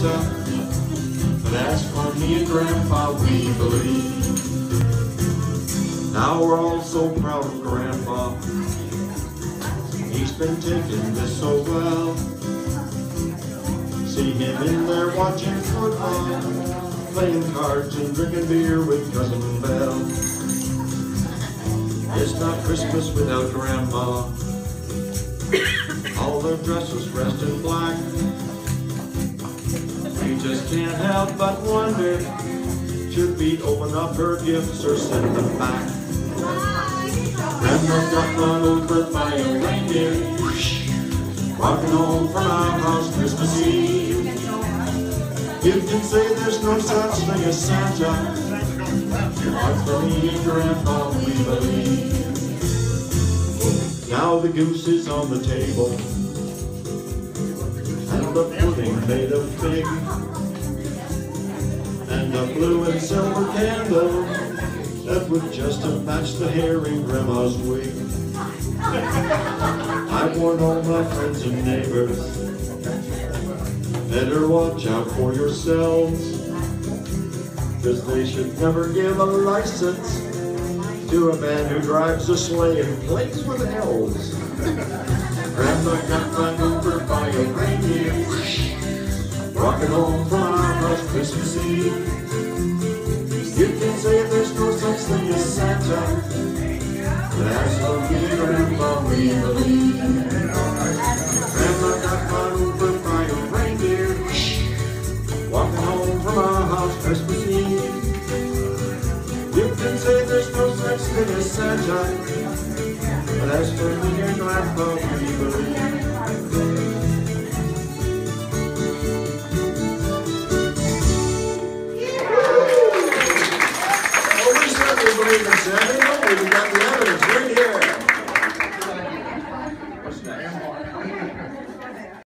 Santa. But as for me and Grandpa, we believe. Now we're all so proud of Grandpa. He's been taking this so well. See him in there watching football, playing cards and drinking beer with Cousin Mel. It's not Christmas without Grandma. All their dresses dressed in black. Just can't help but wonder, should we open up her gifts or send them back? Grandma got run over by a reindeer, walking home from our house Christmas Eve. You can say there's no such thing as Santa, but for me and Grandpa we believe. Now the goose is on the table, made of fig, and a blue and silver candle that would just have matched the hair in Grandma's wig. I warn all my friends and neighbors, better watch out for yourselves, cause they should never give a license to a man who drives a sleigh and plays with elves. Grandma got run over by a walking home from our house Christmas Eve. You can say there's no such thing as Santa, for me and Grandma, we believe. Grandma got run over by a reindeer, walking home from our house Christmas Eve. You can say there's no such thing as Santa, for me and Grandpa, we believe. Queen and Germany, what will be done the